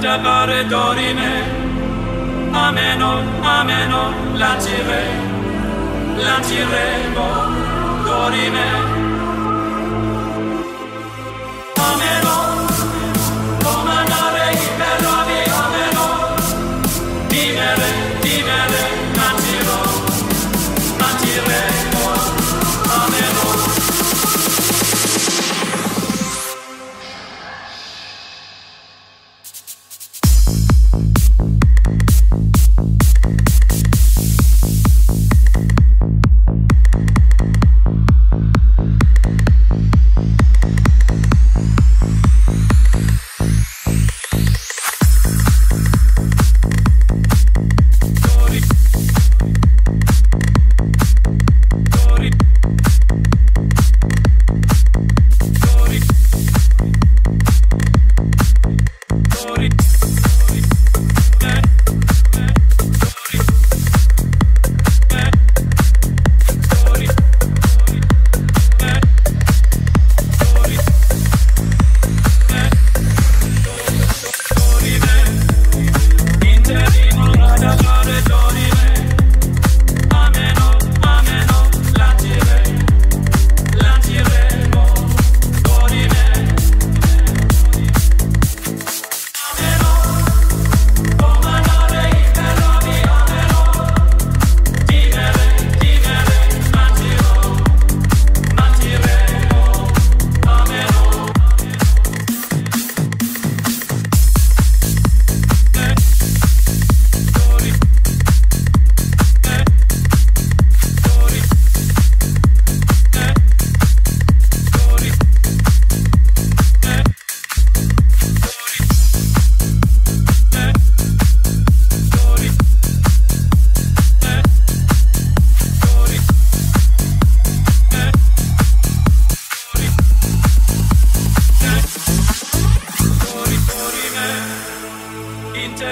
da dorime Ameno, ameno, la tire, la tire.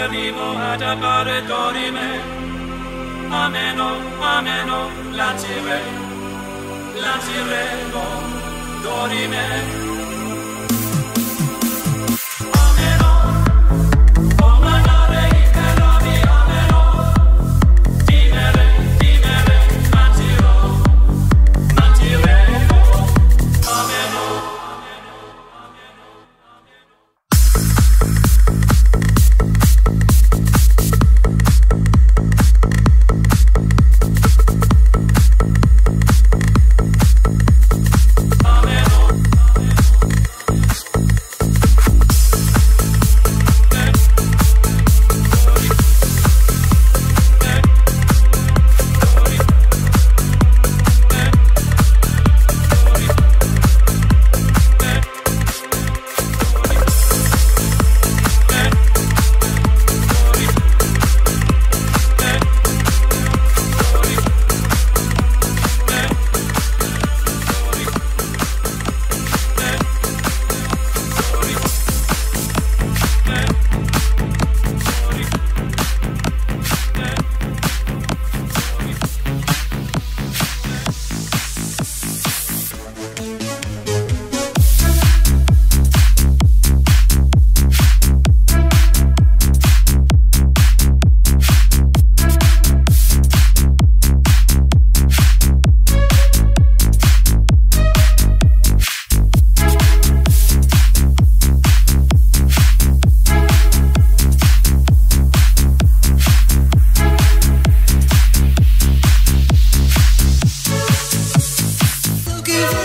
vivo ad appare dorime. Ameno, ameno, lanciremo, lanciremo, dorime.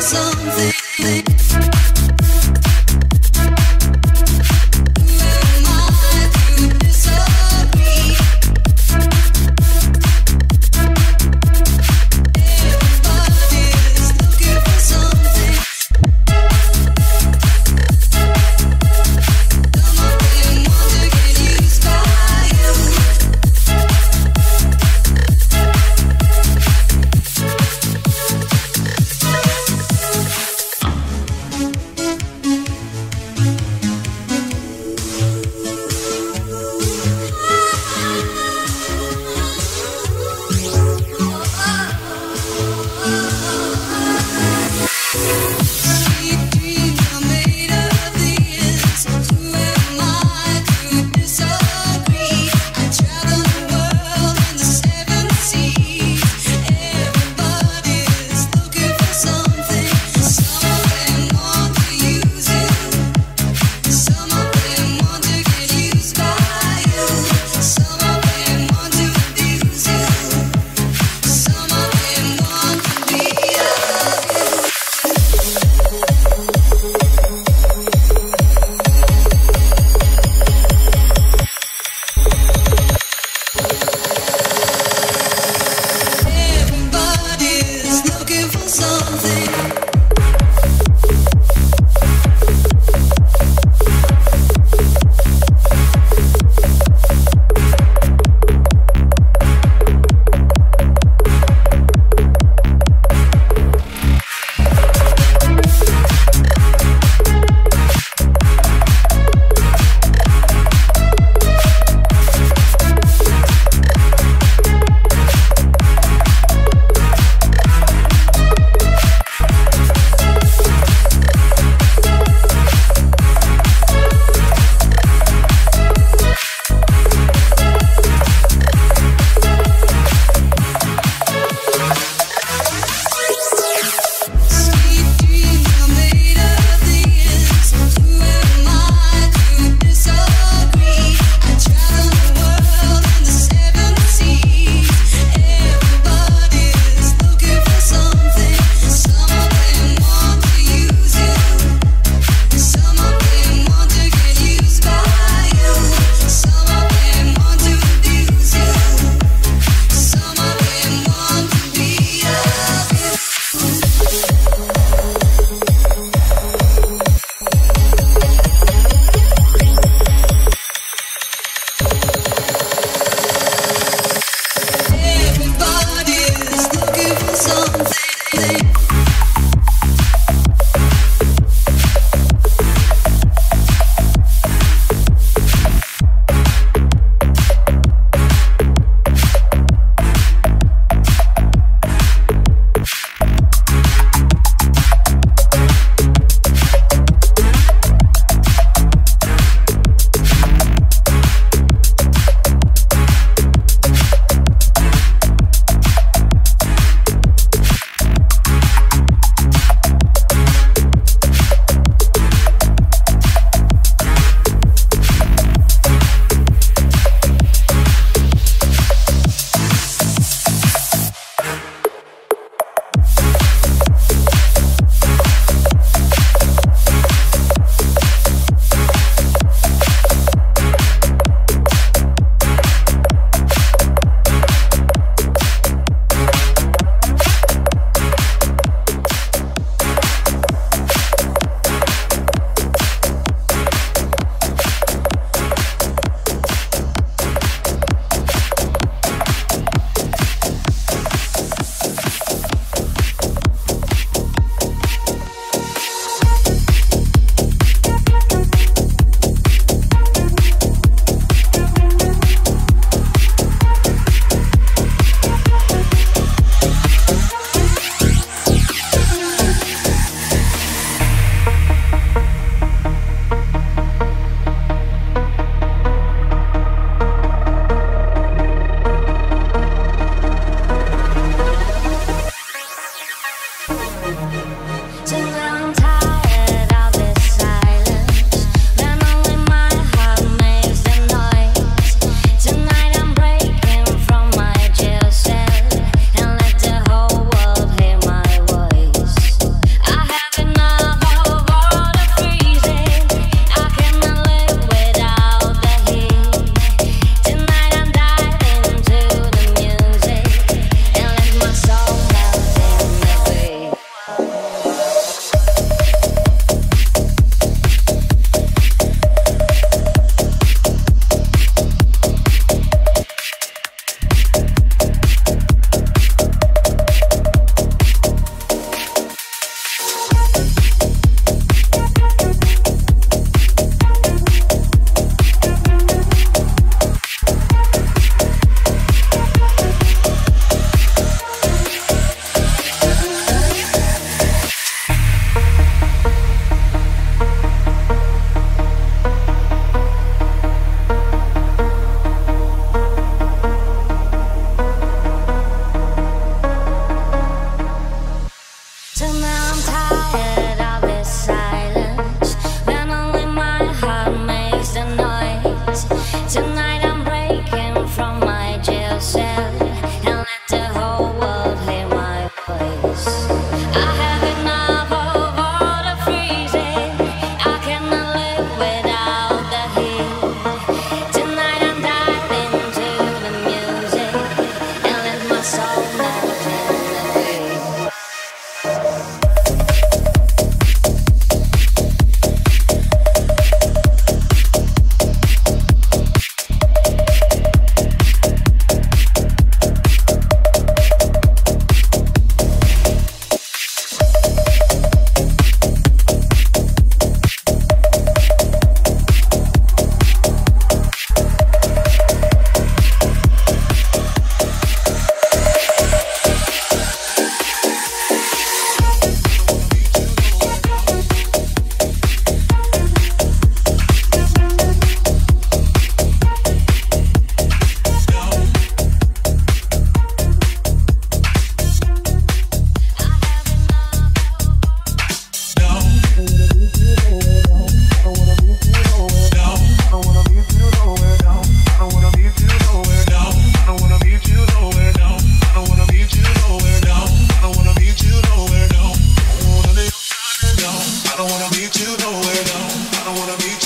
something.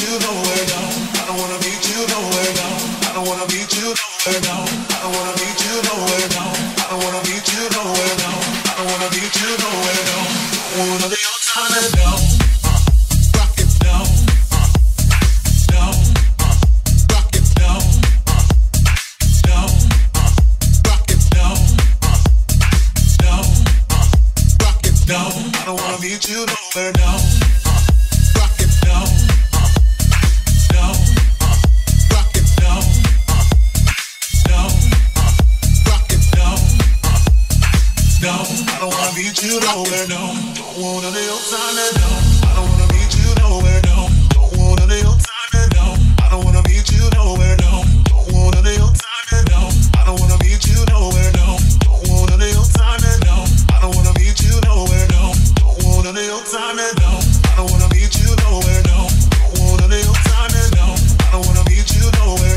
I don't wanna be you nowhere down. I don't wanna be you nowhere down. I don't wanna No, I don't wanna meet you nowhere. No, don't wanna be your time. No, I don't wanna meet you nowhere.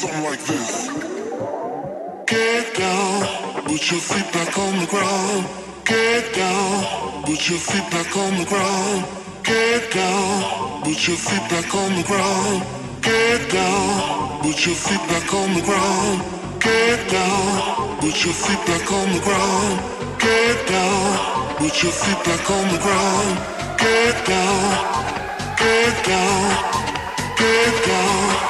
something like this. Get down, put your feet back on the ground. Get down, put your feet back on the ground. Get down, put your feet back on the ground. Get down, put your feet back on the ground. Get down, put your feet back on the ground. Get down, put your feet back on the ground. Get down, get down, get down.